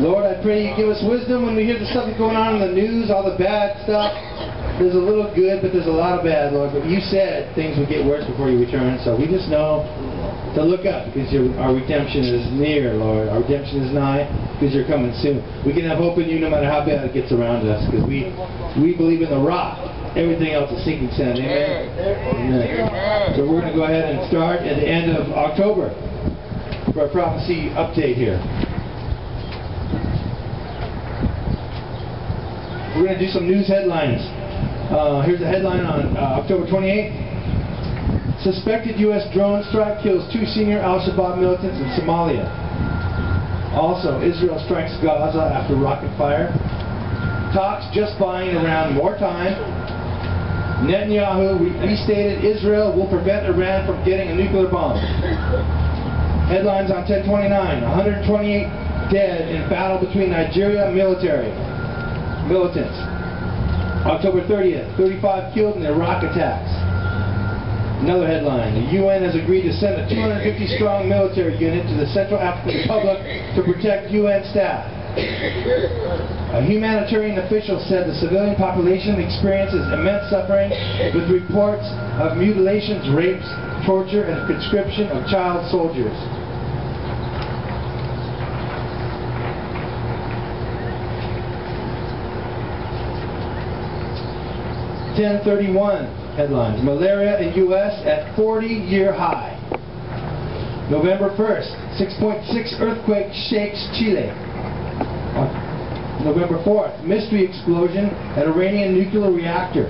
Lord, I pray you give us wisdom when we hear the stuff that's going on in the news, all the bad stuff. There's a little good, but there's a lot of bad, Lord. But you said things would get worse before you return, so we just know to look up because your, our redemption is near, Lord. Our redemption is nigh because you're coming soon. We can have hope in you no matter how bad it gets around us because we, we believe in the rock. Everything else is sinking sand. Amen? Amen. So we're going to go ahead and start at the end of October for a prophecy update here. We're going to do some news headlines. Uh, here's a headline on uh, October 28th. Suspected U.S. drone strike kills two senior al-Shabaab militants in Somalia. Also, Israel strikes Gaza after rocket fire. Talks just buying around more time. Netanyahu restated Israel will prevent Iran from getting a nuclear bomb. Headlines on 1029. 128 dead in battle between Nigeria military militants. October 30th, 35 killed in Iraq attacks. Another headline, the UN has agreed to send a 250-strong military unit to the Central African Republic to protect UN staff. A humanitarian official said the civilian population experiences immense suffering with reports of mutilations, rapes, torture, and conscription of child soldiers. 1031 headlines. Malaria in U.S. at 40-year high. November 1st, 6.6 earthquake shakes Chile. November 4th, mystery explosion at Iranian nuclear reactor.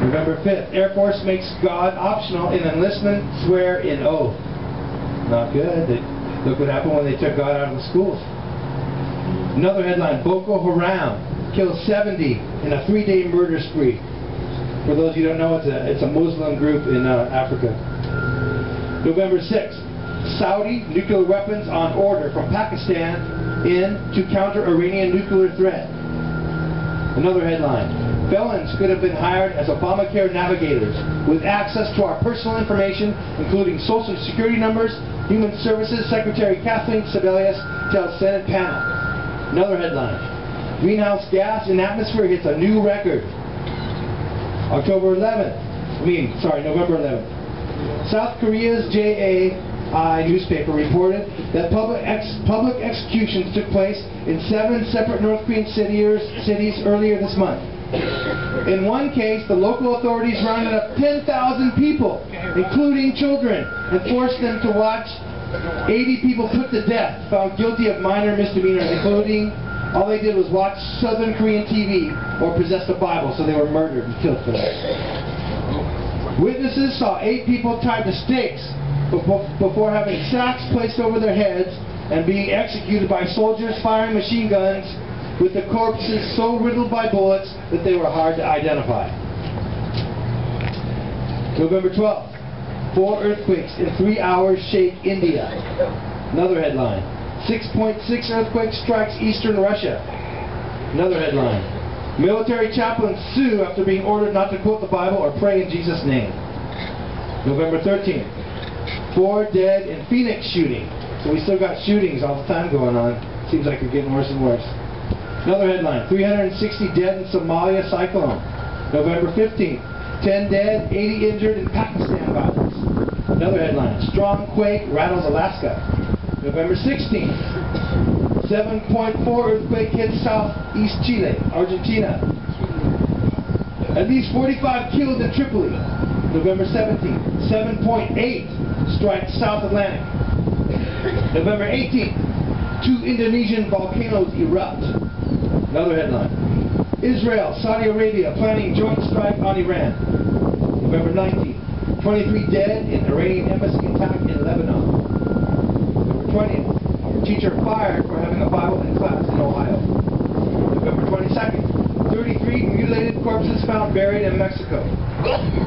November 5th, Air Force makes God optional in enlistment, swear in oath. Not good. They, look what happened when they took God out of the schools. Another headline, Boko Haram killed 70 in a three-day murder spree. For those who don't know, it's a, it's a Muslim group in uh, Africa. November 6th, Saudi nuclear weapons on order from Pakistan in to counter Iranian nuclear threat. Another headline, felons could have been hired as Obamacare navigators with access to our personal information, including social security numbers, Human Services Secretary Kathleen Sebelius tells Senate panel. Another headline, Greenhouse gas in atmosphere hits a new record. October 11th. I mean, sorry, November 11th. South Korea's JAI newspaper reported that public, ex public executions took place in seven separate North Korean cities, cities earlier this month. In one case, the local authorities rounded up 10,000 people, including children, and forced them to watch 80 people put to death, found guilty of minor misdemeanors, including all they did was watch Southern Korean TV or possess the Bible, so they were murdered and killed for that. Witnesses saw eight people tied to stakes before having sacks placed over their heads and being executed by soldiers firing machine guns with the corpses so riddled by bullets that they were hard to identify. November 12th. Four earthquakes in three hours shake India. Another headline. 6.6 earthquake strikes eastern Russia. Another headline. Military chaplains sue after being ordered not to quote the Bible or pray in Jesus' name. November 13th. Four dead in Phoenix shooting. So we still got shootings all the time going on. Seems like they're getting worse and worse. Another headline. 360 dead in Somalia cyclone. November 15th. 10 dead, 80 injured in Pakistan violence. Another headline. Strong quake rattles Alaska. November 16th, 7.4 earthquake hits southeast Chile, Argentina. At least 45 killed in Tripoli. November 17th, 7.8 strikes South Atlantic. November 18th, two Indonesian volcanoes erupt. Another headline. Israel, Saudi Arabia planning joint strike on Iran. November 19th, 23 dead in Iranian embassy attack in Lebanon. 20th, teacher fired for having a Bible in class in Ohio. November 22nd, 33 mutilated corpses found buried in Mexico.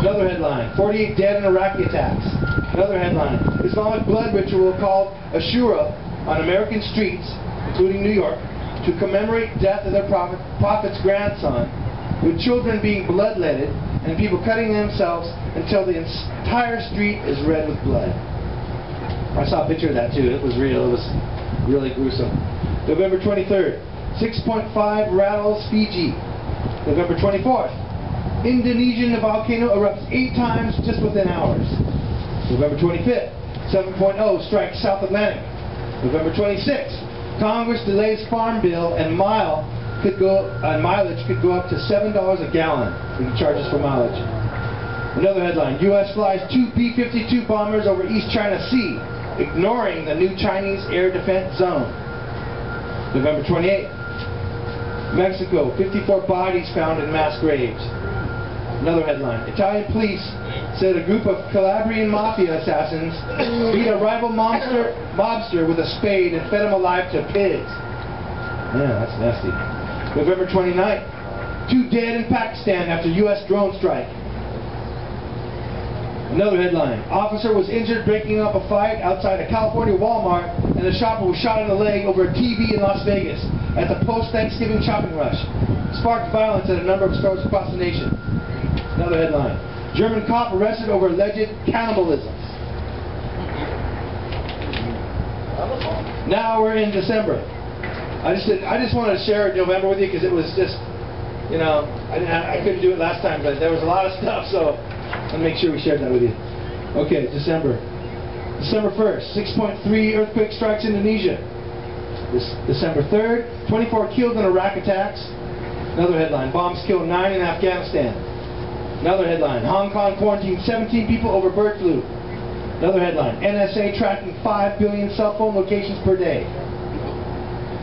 Another headline, 48 dead in Iraqi attacks. Another headline, Islamic blood ritual called Ashura on American streets, including New York, to commemorate death of their prophet, prophet's grandson, with children being bloodletted and people cutting themselves until the entire street is red with blood. I saw a picture of that too. It was real. It was really gruesome. November 23rd, 6.5 rattles Fiji. November 24th, Indonesian volcano erupts eight times just within hours. November 25th, 7.0 strikes South Atlantic. November 26th, Congress delays farm bill and mile could go uh, mileage could go up to seven dollars a gallon in charges for mileage. Another headline: U.S. flies two B-52 bombers over East China Sea, ignoring the new Chinese air defense zone. November 28th. Mexico, 54 bodies found in mass graves. Another headline. Italian police said a group of Calabrian mafia assassins beat a rival mobster, mobster with a spade and fed him alive to pigs. Yeah, that's nasty. November 29th. Two dead in Pakistan after U.S. drone strike. Another headline. Officer was injured breaking up a fight outside a California Walmart and the shopper was shot in the leg over a TV in Las Vegas at the post-Thanksgiving shopping rush. Sparked violence at a number of stores across the nation. Another headline. German cop arrested over alleged cannibalism. Now we're in December. I just did, I just wanted to share November with you because it was just, you know, I, I couldn't do it last time, but there was a lot of stuff, so I'll make sure we shared that with you. Okay, December. December 1st, 6.3 earthquake strikes Indonesia. This, December 3rd, 24 killed in Iraq attacks. Another headline, bombs kill 9 in Afghanistan. Another headline, Hong Kong quarantined 17 people over bird flu. Another headline, NSA tracking 5 billion cell phone locations per day.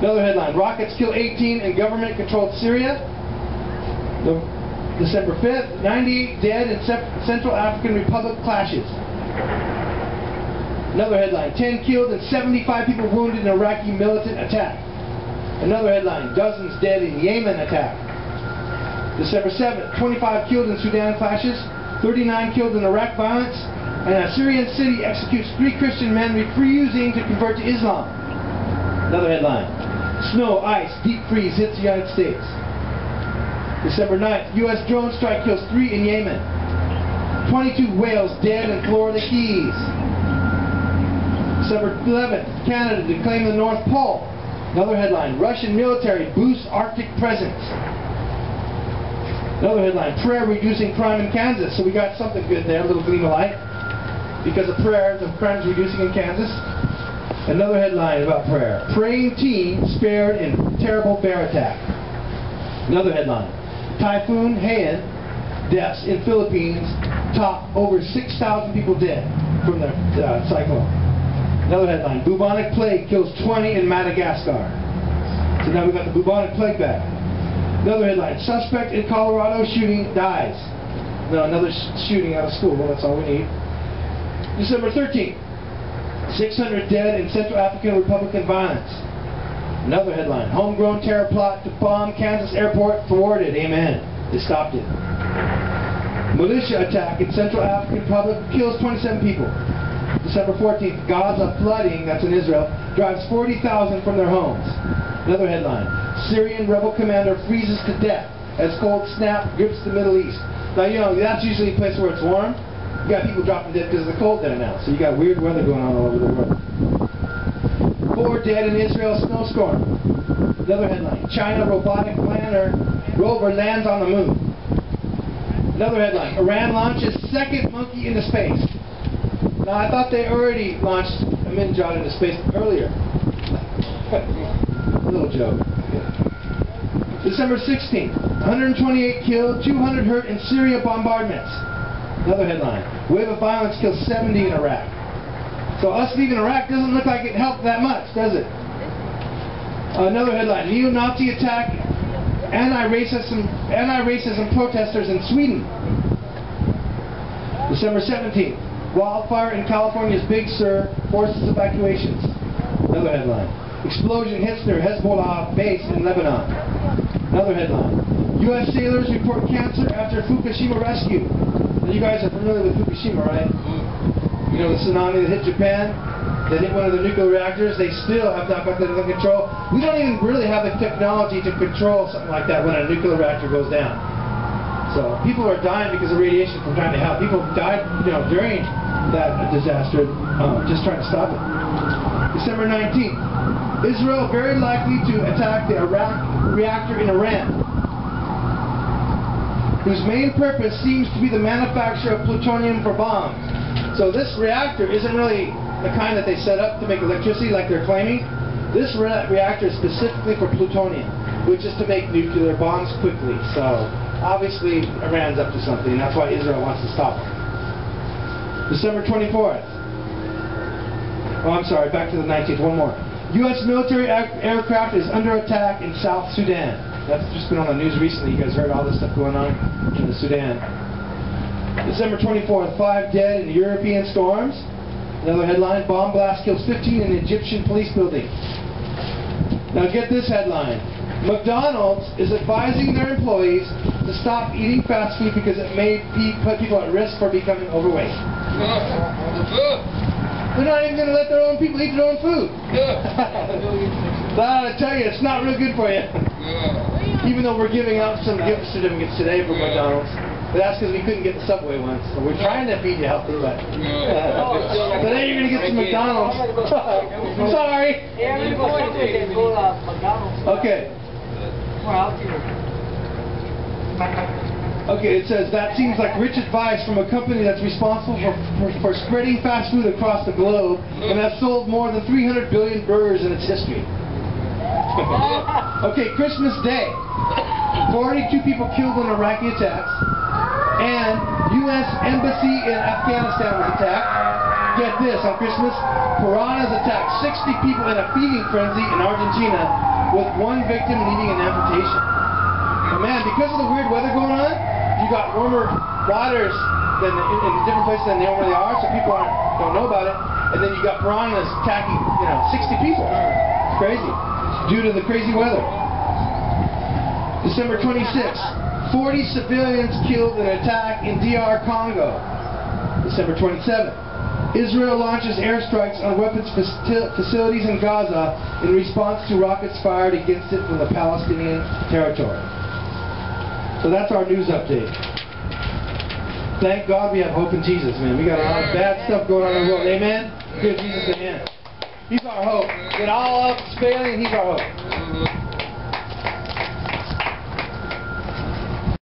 Another headline, rockets kill 18 in government-controlled Syria. The, December 5th, 98 dead in Central African Republic clashes. Another headline, 10 killed and 75 people wounded in Iraqi militant attack. Another headline, dozens dead in Yemen attack. December 7th, 25 killed in Sudan clashes, 39 killed in Iraq violence, and a Syrian city executes three Christian men refusing to convert to Islam. Another headline, snow, ice, deep freeze hits the United States. December 9th, U.S. drone strike kills three in Yemen. 22 whales dead in Florida Keys. December 11th, Canada to claim the North Pole. Another headline, Russian military boosts Arctic presence. Another headline, prayer reducing crime in Kansas. So we got something good there, a little gleam of light. Because of prayer, the crime's reducing in Kansas. Another headline about prayer. Praying teen spared in terrible bear attack. Another headline. Typhoon Haiyan deaths in Philippines top over 6,000 people dead from the uh, cyclone. Another headline, bubonic plague kills 20 in Madagascar. So now we've got the bubonic plague back. Another headline, suspect in Colorado shooting dies. No, another sh shooting out of school, well, that's all we need. December 13th, 600 dead in Central African Republican violence. Another headline, homegrown terror plot to bomb Kansas airport thwarted. Amen. They stopped it. Militia attack in Central African Republic kills 27 people. December 14th, Gaza flooding, that's in Israel, drives 40,000 from their homes. Another headline, Syrian rebel commander freezes to death as cold snap grips the Middle East. Now, you know, that's usually a place where it's warm. You got people dropping dead because of the cold there now. So you got weird weather going on all over the world. Four dead in Israel snowstorm. Another headline, China robotic lander rover lands on the moon. Another headline, Iran launches second monkey into space. Now, I thought they already launched Ahmadinejad into space earlier. Little joke. December 16th, 128 killed, 200 hurt in Syria bombardments. Another headline, wave of violence kills 70 in Iraq. So us leaving Iraq doesn't look like it helped that much, does it? Another headline, neo-Nazi attack, anti-racism, anti-racism protesters in Sweden. December 17th, Wildfire in California's Big Sur forces evacuations. Another headline. Explosion hits near Hezbollah base in Lebanon. Another headline. U.S. sailors report cancer after Fukushima rescue. Now you guys are familiar with Fukushima, right? You know the tsunami that hit Japan? That hit one of the nuclear reactors? They still have not got that under control. We don't even really have the technology to control something like that when a nuclear reactor goes down. So people are dying because of radiation from trying to help. People died, you know, during that disaster, um, just trying to stop it. December 19th, Israel very likely to attack the Arak reactor in Iran, whose main purpose seems to be the manufacture of plutonium for bombs. So this reactor isn't really the kind that they set up to make electricity like they're claiming. This re reactor is specifically for plutonium, which is to make nuclear bombs quickly. So obviously Iran's up to something. That's why Israel wants to stop it. December 24th. Oh, I'm sorry, back to the 19th. One more. U.S. military aircraft is under attack in South Sudan. That's just been on the news recently. You guys heard all this stuff going on in the Sudan. December 24th, five dead in European storms. Another headline, bomb blast kills 15 in Egyptian police building. Now get this headline. McDonald's is advising their employees to stop eating fast food because it may be, put people at risk for becoming overweight. They're not even going to let their own people eat their own food. but I tell you, it's not real good for you. Even though we're giving out some gift certificates today for McDonald's. But that's because we couldn't get the Subway once. So we're trying to feed you healthy, but today you're going to get some McDonald's. I'm sorry. Yeah, I'm gonna go Subway and go to McDonald's. Okay. Well, I'll do it. Okay, it says that seems like rich advice from a company that's responsible for, for, for spreading fast food across the globe and has sold more than 300 billion burgers in its history. okay, Christmas Day. 42 people killed in Iraqi attacks, and U.S. Embassy in Afghanistan was attacked. Get this, on Christmas, piranhas attacked 60 people in a feeding frenzy in Argentina, with one victim needing an amputation. But man, because of the weird weather going on, you got warmer waters than in, in different places than they normally are, so people aren't, don't know about it. And then you got piranhas attacking, you know, 60 people. It's crazy. Due to the crazy weather. December 26th, 40 civilians killed in an attack in DR Congo. December 27th, Israel launches airstrikes on weapons facilities in Gaza in response to rockets fired against it from the Palestinian territory. So that's our news update. Thank God we have hope in Jesus, man. We got a lot of bad stuff going on in the world. Amen? Give Jesus a hand. He's our hope. Get all up, failing, He's our hope.